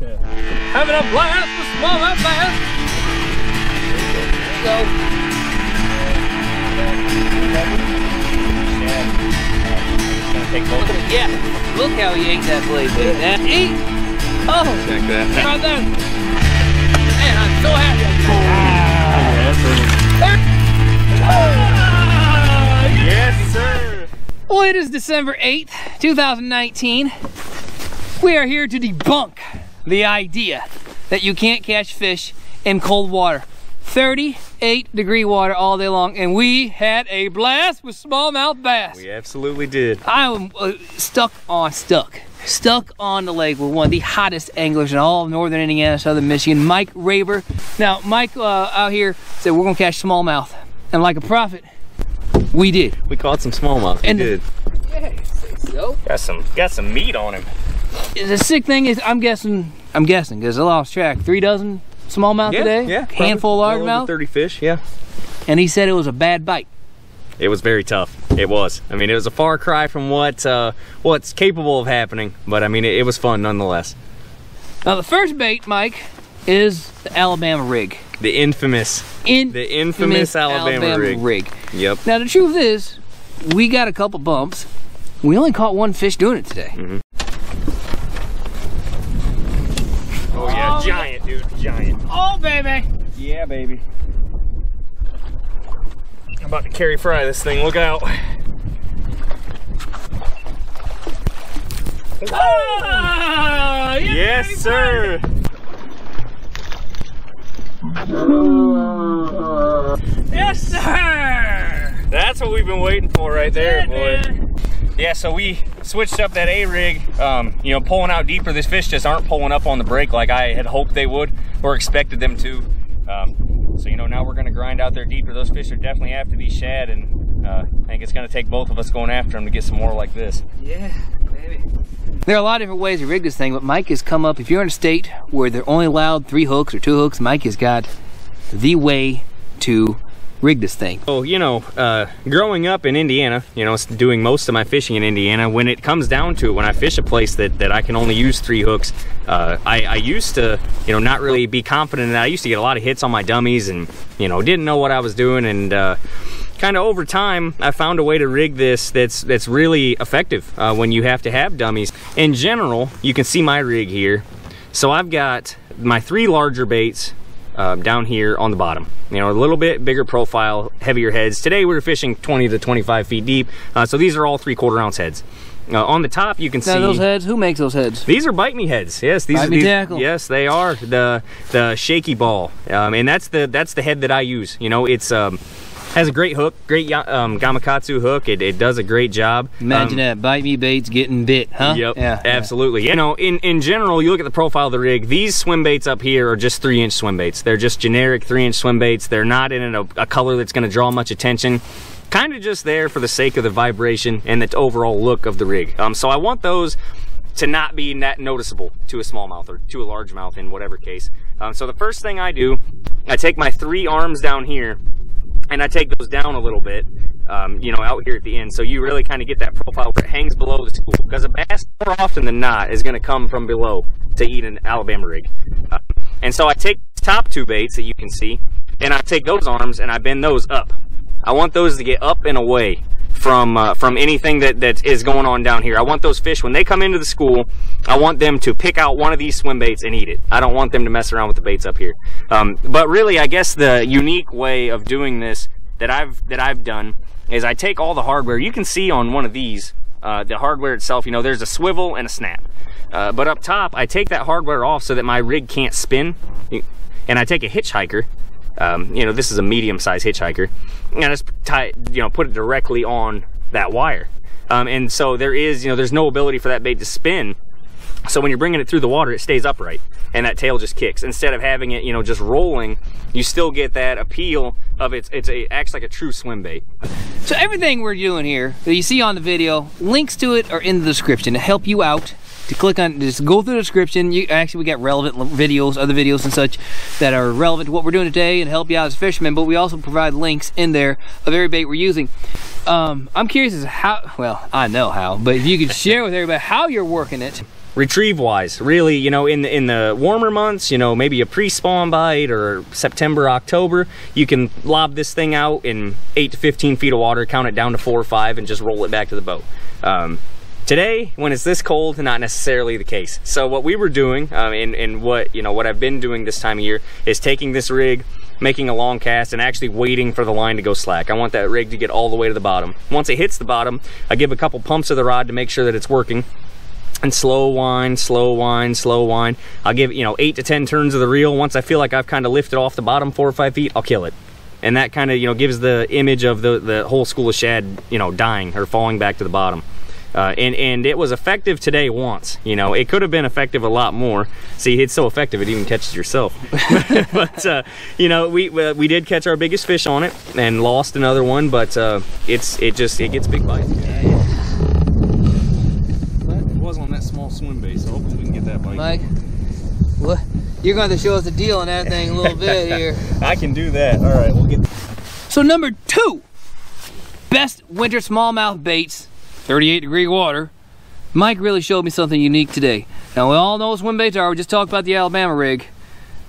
Yeah. Having a blast with smallmouth bass. There Take both. you go. Yeah. Look how he ate that blade, baby. That eat. Oh, Check that. right there. Man, I'm so happy. Yes, sir. Well, it is December 8th, 2019. We are here to debunk the idea that you can't catch fish in cold water. 38 degree water all day long, and we had a blast with smallmouth bass. We absolutely did. I'm uh, stuck on stuck. Stuck on the lake with one of the hottest anglers in all of northern Indiana, southern Michigan, Mike Raber. Now, Mike uh, out here said we're gonna catch smallmouth, and like a prophet, we did. We caught some smallmouth. We And- did. Yeah, so. Got some got some meat on him. The sick thing is, I'm guessing, I'm guessing, because I lost track. Three dozen smallmouth today, yeah. handful of probably well over largemouth, Thirty fish. Yeah. and he said it was a bad bite. It was very tough. It was. I mean, it was a far cry from what uh, what's capable of happening, but I mean, it, it was fun nonetheless. Now the first bait, Mike, is the Alabama rig. The infamous. In The infamous Alabama rig. Yep. Now the truth is, we got a couple bumps. We only caught one fish doing it today. Oh yeah, Oh, giant. Oh baby! Yeah, baby. I'm about to carry fry this thing. Look out. Ah, Yes, sir. Yes, sir! That's what we've been waiting for right there, Yeah, boy. man. Yeah, so we switched up that A rig. Um, you know, pulling out deeper. This fish just aren't pulling up on the break like I had hoped they would or expected them to. Um, so you know, now we're gonna grind out there deeper. Those fish are definitely have to be shad, and uh, I think it's gonna take both of us going after them to get some more like this. Yeah, baby. There are a lot of different ways to rig this thing, but Mike has come up. If you're in a state where they're only allowed three hooks or two hooks, Mike has got the way to rig this thing. So, you know, uh, growing up in Indiana, you know, doing most of my fishing in Indiana, when it comes down to it, when I fish a place that, that I can only use three hooks, uh, I, I used to, you know, not really be confident in that. I used to get a lot of hits on my dummies and, you know, didn't know what I was doing. And, uh, kind of over time, I found a way to rig this that's that's really effective uh, when you have to have dummies. In general, you can see my rig here. So I've got my three larger baits um, down here on the bottom. You know, a little bit bigger profile, heavier heads. Today we were fishing 20 to 25 feet deep, uh, so these are all three quarter ounce heads. Uh, on the top, you can Now see those heads, who makes those heads? these are bite me heads. Yes, these Bite are me these, tackle. Yes, they are the the shaky ball, um, and that's the that's the head that I use. You know, it's um, has a great hook, great um, Gamakatsu hook. It, it does a great job. Imagine Um, that, bite me baits getting bit, huh? Yep, Yeah. absolutely. You know, in, in general, you look at the profile of the rig, these swim baits up here are just three inch swim baits. They're just generic three inch swim baits. They're not in a, a color that's going to draw much attention. Kind of just there for the sake of the vibration and the overall look of the rig. Um, so I want those to not be that noticeable to a smallmouth or to a largemouth in whatever case. Um, so the first thing I do, I take my three arms down here and I take those down a little bit, um, you know, out here at the end. So you really kind of get that profile where it hangs below the school. Because a bass, more often than not, is going to come from below to eat an Alabama rig. Uh, and so I take top two baits that you can see, and I take those arms and I bend those up. I want those to get up and away from uh, from anything that, that is going on down here. I want those fish when they come into the school. I want them to pick out one of these swim baits and eat it. I don't want them to mess around with the baits up here. Um, but really, I guess the unique way of doing this that I've that I've done is I take all the hardware. You can see on one of these uh, the hardware itself. You know, there's a swivel and a snap. Uh, but up top, I take that hardware off so that my rig can't spin, and I take a hitchhiker um, you know, this is a medium-sized hitchhiker, and I just tie, you know, put it directly on that wire. Um, and so there is, you know, there's no ability for that bait to spin. So when you're bringing it through the water, it stays upright, and that tail just kicks. Instead of having it, you know, just rolling, you still get that appeal of it's it's a acts like a true swim bait. So everything we're doing here that you see on the video, links to it are in the description to help you out. To click on, just go through the description. You actually we got relevant videos, other videos and such that are relevant to what we're doing today and help you out as fishermen. But we also provide links in there of every bait we're using. Um, I'm curious as to how. Well, I know how, but if you could share with everybody how you're working it. retrieve wise really you know in the in the warmer months you know maybe a pre-spawn bite or september october you can lob this thing out in 8 to 15 feet of water count it down to four or five and just roll it back to the boat um, today when it's this cold not necessarily the case so what we were doing um, and, and what you know what i've been doing this time of year is taking this rig making a long cast and actually waiting for the line to go slack. I want that rig to get all the way to the bottom. Once it hits the bottom, I give a couple pumps of the rod to make sure that it's working and slow wind, slow wind, slow wind. I'll give, you know, eight to 10 turns of the reel. Once I feel like I've kind of lifted off the bottom four or five feet, I'll kill it. And that kind of, you know, gives the image of the, the whole school of shad, you know, dying or falling back to the bottom. Uh, and and it was effective today once. You know, it could have been effective a lot more. See, it's so effective it even catches yourself. but uh, you know, we we did catch our biggest fish on it and lost another one. But uh, it's it just it gets big bites. Yeah, yeah. It was on that small swim bait, so hopefully we can get that bite. Mike, what? You're going to show us the deal on that thing a little bit here. I can do that. All right, we'll get. So number two, best winter smallmouth baits 38 degree water, Mike really showed me something unique today. Now we all know what swim baits are, we just talked about the Alabama rig,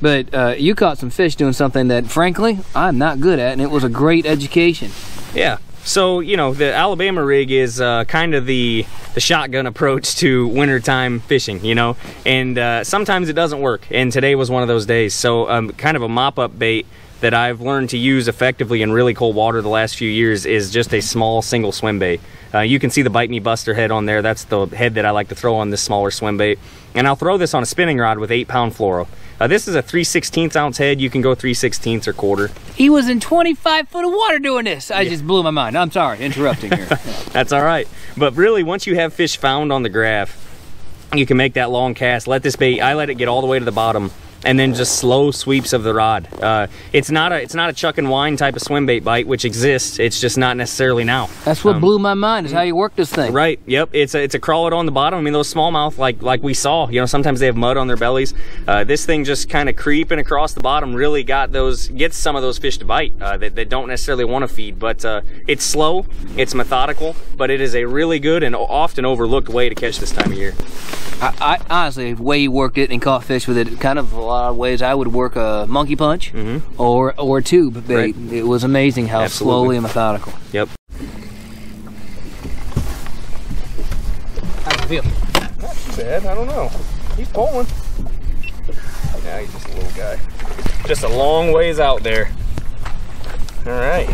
but uh, you caught some fish doing something that frankly, I'm not good at and it was a great education. Yeah, so, you know, the Alabama rig is uh, kind of the, the shotgun approach to wintertime fishing, you know, and uh, sometimes it doesn't work, and today was one of those days. So, um, kind of a mop-up bait that I've learned to use effectively in really cold water the last few years is just a small single swim bait. Uh, you can see the Bite Me Buster head on there. That's the head that I like to throw on this smaller swim bait. And I'll throw this on a spinning rod with 8 pound fluoro. Uh, this is a 3 16 ounce head. You can go 3 16ths or quarter. He was in 25 foot of water doing this. I yeah. just blew my mind. I'm sorry, interrupting here. That's all right. But really, once you have fish found on the graph, you can make that long cast. Let this bait, I let it get all the way to the bottom and then just slow sweeps of the rod. Uh, it's not a it's not a chuck and wind type of swim bait bite, which exists. It's just not necessarily now. That's what um, blew my mind is how you work this thing. Right. Yep. It's a it's a crawl it on the bottom. I mean those smallmouth like like we saw. You know sometimes they have mud on their bellies. Uh, this thing just kind of creeping across the bottom really got those gets some of those fish to bite uh, that, that don't necessarily want to feed. But uh, it's slow. It's methodical. But it is a really good and often overlooked way to catch this time of year. I, I honestly, the way you worked it and caught fish with it, kind of lot of ways I would work a monkey punch mm -hmm. or or a tube bait. Right. It was amazing how Absolutely. slowly and methodical. Yep. How's it feel? Not too bad. I don't know. He's pulling. Yeah, he's just a little guy. Just a long ways out there. All right.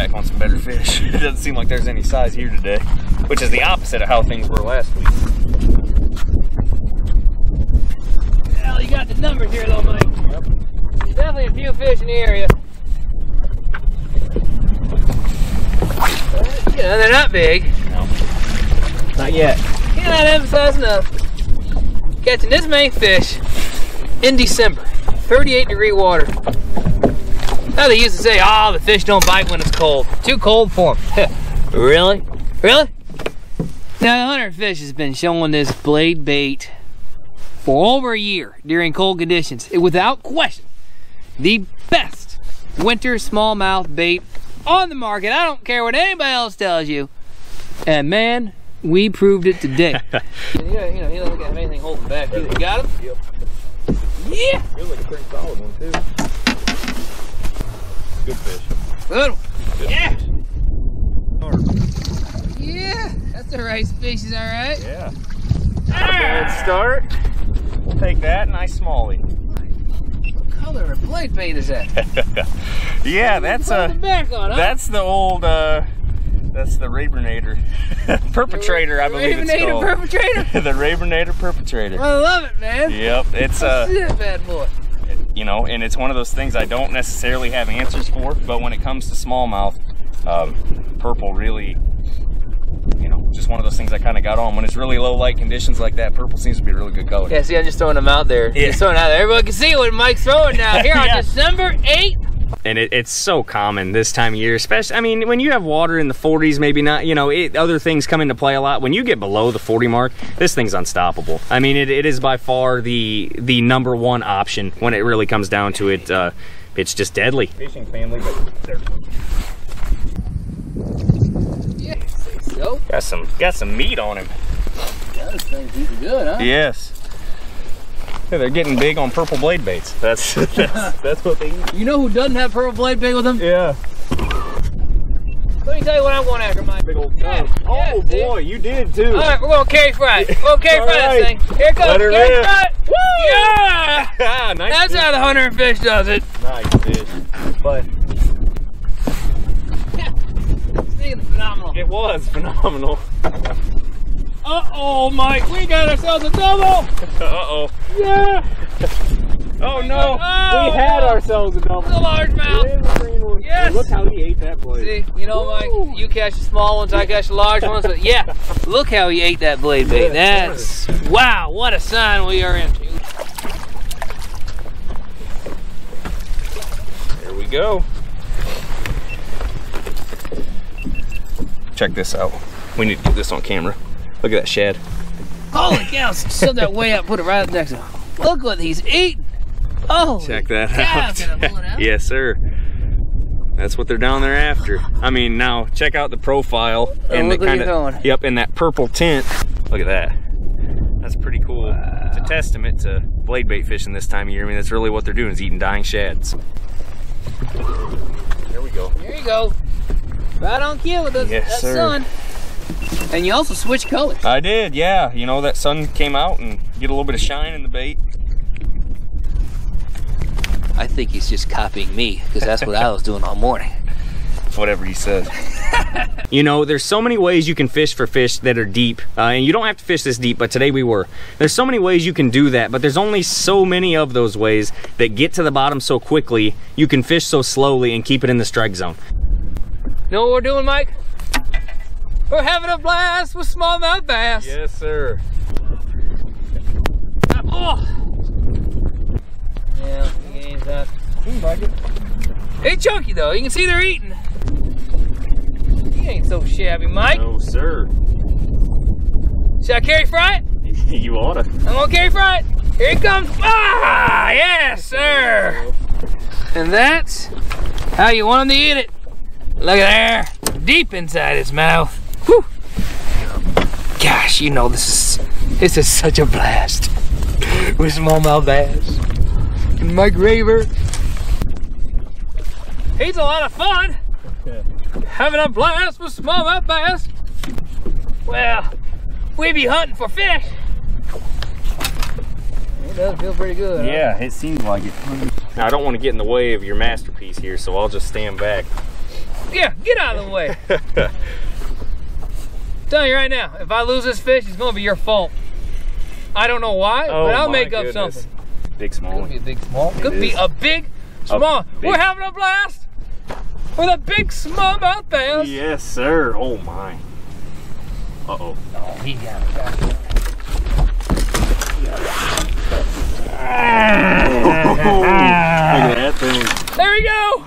back on some better fish. it doesn't seem like there's any size here today, which is the opposite of how things were last week. Well, you got the numbers here though, Mike. Yep. There's definitely a few fish in the area. Uh, yeah, they're not big. No. Not yet. Can't emphasize enough. Catching this main fish in December. 38 degree water. Now they used to say, oh, the fish don't bite when it's cold. Too cold for them. really? Really? Now, the Hunter Fish has been showing this blade bait for over a year during cold conditions. It, without question, the best winter smallmouth bait on the market. I don't care what anybody else tells you. And man, we proved it today. you, know, you know, you don't have anything holding back. You got him? Yep. Yeah. Feels like a pretty solid one too. Good fish. Good Good yeah. Fish. Yeah, that's the right species, all right. Yeah. Ah. start. We'll take that. Nice smallie. What color of blade bait is that? yeah, that's a. Back on, huh? That's the old. Uh, that's the Raburnator perpetrator, I believe it's called. perpetrator. the Raburnator perpetrator. I love it, man. Yep, it's a uh. Shit, bad boy you know, and it's one of those things I don't necessarily have answers for, but when it comes to smallmouth, um, purple really, you know, just one of those things I kind of got on. When it's really low light conditions like that, purple seems to be a really good color. Yeah, see, I'm just throwing them out there. Yeah. Just throwing out there. Everybody can see what Mike's throwing now. Here yeah. on December 8th, and it, it's so common this time of year especially i mean when you have water in the 40s maybe not you know it, other things come into play a lot when you get below the 40 mark this thing's unstoppable i mean it, it is by far the the number one option when it really comes down to it uh, it's just deadly. Fishing family, but they're Yeah, so. got some got some meat on him. Those things eating good, huh? Yes. Yeah, they're getting big on purple blade baits. That's that's, that's what they eat. You know who doesn't have purple blade bait with them? Yeah. Let me tell you what I'm going after, Mike. Big old Yeah, oh, yeah, oh see? boy, you did too. All right, we're going to carry fry. We're going to carry All fry this thing. Here it comes. Let her carry rip. fry. Woo! Yeah! Ah, nice That's fish. how the hunter and fish does it. nice fish. But It's phenomenal. it was phenomenal. Uh-oh, Mike, we got ourselves a double. Uh-oh. Yeah, Oh no. Oh, we had ourselves a double. the largemouth. It is a green one. Yes. Look how he ate that blade. See, you know, Mike, you catch the small ones, I catch the large ones, but yeah, look how he ate that blade bait. Yeah, That's, wow, what a sign we are into. There we go. Check this out. We need to get this on camera. Look at that shad. Holy cow, shove that way up, put it right up next to him. Look what he's eating. Oh, Check that cow, out. can I pull it out? yes, sir. That's what they're down there after. I mean, now check out the profile oh, and look the kind of doing. yep, in that purple tint. Look at that. That's pretty cool. It's a testament to blade bait fishing this time of year. I mean, that's really what they're doing is eating dying shads. There we go. There you go. Right on cue with the, Yes, that sir. sun. And you also switch colors. I did, yeah. You know, that sun came out and get a little bit of shine in the bait. I think he's just copying me because that's what I was doing all morning. Whatever he says. You know, there's so many ways you can fish for fish that are deep, uh, and you don't have to fish this deep, but today we were. There's so many ways you can do that, but there's only so many of those ways that get to the bottom so quickly, you can fish so slowly and keep it in the strike zone. Know what we're doing, Mike? We're having a blast with smallmouth bass. Yes, sir. Oh. Yeah, the game's not. Hey, chunky though. You can see they're eating. He ain't so shabby, Mike. No, sir. Should I carry fry it? you oughta. I'm gonna carry fry it. Here it comes. Ah, yes, sir. And that's how you want him to eat it. Look at there, deep inside his mouth. Whew. Gosh, you know this is this is such a blast with smallmouth bass and Mike Raber. He's a lot of fun. Having a blast with smallmouth bass. Well, we be hunting for fish. It does feel pretty good. huh? Yeah, it seems like it. Now, I don't want to get in the way of your masterpiece here, so I'll just stand back. Yeah, get out of the way. Tell you right now, if I lose this fish, it's gonna be your fault. I don't know why, but I'll Oh my make up goodness. something. Big small. Could be a big small. Could be a big small. big- We're having a blast with a big small out there. Yes, sir. Oh my. Uh oh. Oh, he got it. Look at that thing. There we go.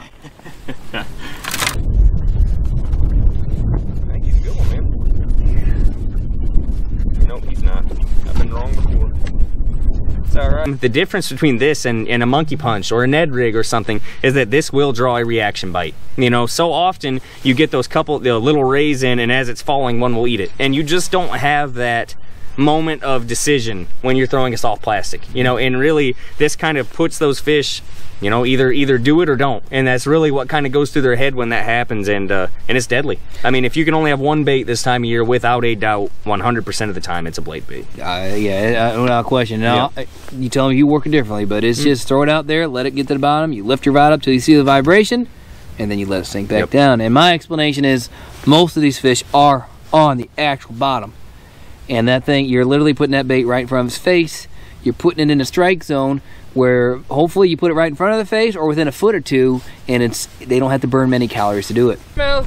I think he's a good one, man. Nope, he's not. I've been wrong before. It's all right. The difference between this and, and a monkey punch or a Ned rig or something is that this will draw a reaction bite. You know, so often you get those couple, the little rays in, and as it's falling, one will eat it. And you just don't have that moment of decision when you're throwing a soft plastic. You know, and really this kind of puts those fish, you know, either either do it or don't. And that's really what kind of goes through their head when that happens and uh, and it's deadly. I mean, if you can only have one bait this time of year, without a doubt, 100% of the time it's a blade bait. Uh, yeah, uh, without question. Now, uh, you tell me you work it differently, but it's just throw it out there, let it get to the bottom. You lift your rod up till you see the vibration, and then you let it sink back Yep. down. And my explanation is most of these fish are on the actual bottom. And that thing, you're literally putting that bait right in front of his face. You're putting it in a strike zone where hopefully you put it right in front of the face or within a foot or two, and it's they don't have to burn many calories to do it. There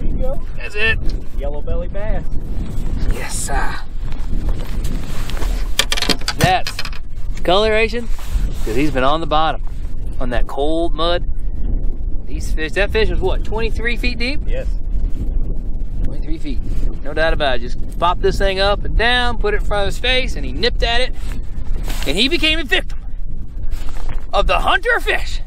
you go. That's it. Yellow belly bass. Yes, sir. That's coloration because he's been on the bottom on that cold mud. These fish, that fish was what, 23 feet deep? Yes. 23 feet. No doubt about it. Just pop this thing up and down, put it in front of his face, and he nipped at it, and he became a victim. of the hunter fish.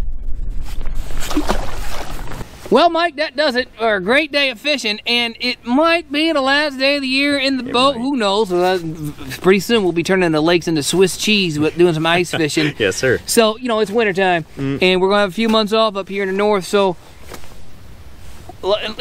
Well, Mike, that does it for a great day of fishing, and it might be the last day of the year in the boat. might. Who knows? Pretty soon we'll be turning the lakes into Swiss cheese with doing some ice fishing. Yes, sir. So, you know, it's wintertime, Mm. and we're going to have a few months off up here in the north. So,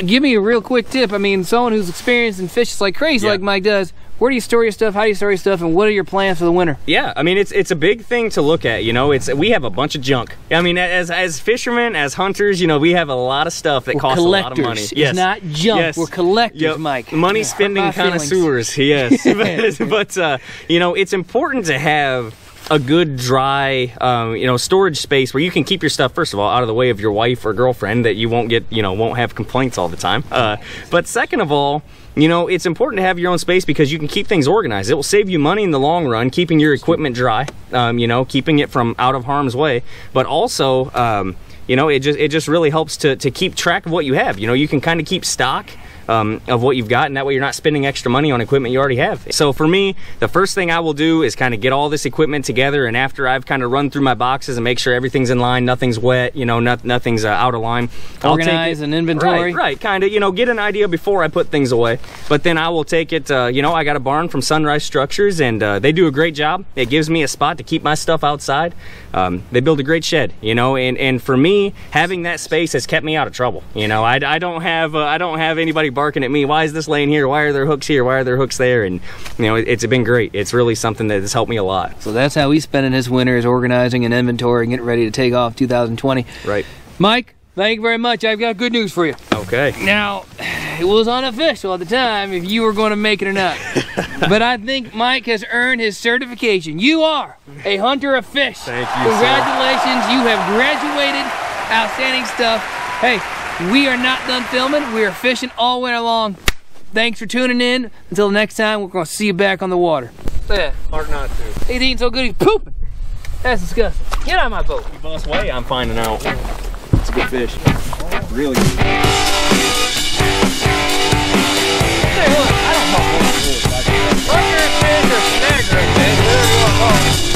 give me a real quick tip. I mean, someone who's experienced in fishes like crazy, Yeah. like Mike does, where do you store your stuff? How do you store your stuff? And what are your plans for the winter? Yeah, I mean it's it's a big thing to look at. You know, it's we have a bunch of junk. I mean, as as fishermen, as hunters, you know, we have a lot of stuff that We're costs a lot of money. It's not junk. Yes. We're collectors, Yep. Mike. Money Yeah, spending connoisseurs. Yes, but, but uh, you know, it's important to have a good dry um, you know storage space where you can keep your stuff first of all out of the way of your wife or girlfriend that you won't get you know won't have complaints all the time. Uh, but second of all you know it's important to have your own space because you can keep things organized. It will save you money in the long run keeping your equipment dry um, you know keeping it from out of harm's way. But also um, you know it just it just really helps to, to keep track of what you have. You know you can kind of keep stock um, of what you've got, and that way you're not spending extra money on equipment you already have. So for me, the first thing I will do is kind of get all this equipment together, and after I've kind of run through my boxes and make sure everything's in line, nothing's wet, you know, not, nothing's uh, out of line. Organize it- an inventory. Right, right, kind of, you know, get an idea before I put things away. But then I will take it, uh, you know, I got a barn from Sunrise Structures, and uh, they do a great job. It gives me a spot to keep my stuff outside. Um, they build a great shed, you know, and, and for me, having that space has kept me out of trouble. You know, I, I don't have uh, I don't have anybody barking at me. Why is this laying here? Why are there hooks here? Why are there hooks there? And you know, it, it's been great. It's really something that has helped me a lot. So that's how he's spending his winter is organizing an inventory and getting ready to take off 2020. Right. Mike, thank you very much. I've got good news for you. Okay. Now, it was unofficial at the time if you were going to make it or not. but I think Mike has earned his certification. You are a hunter of fish. Thank you, sir. Congratulations. You have graduated. Outstanding stuff. Hey, we are not done filming. We are fishing all winter long. Thanks for tuning in. Until next time, we're gonna see you back on the water. Yeah. Hard not to. He's eating so good, he's pooping. That's disgusting. Get out of my boat. You boss way, I'm finding out. It's a good fish. Really good. Hey, look, I don't know. Fish or snagger fish, whatever you want to call it.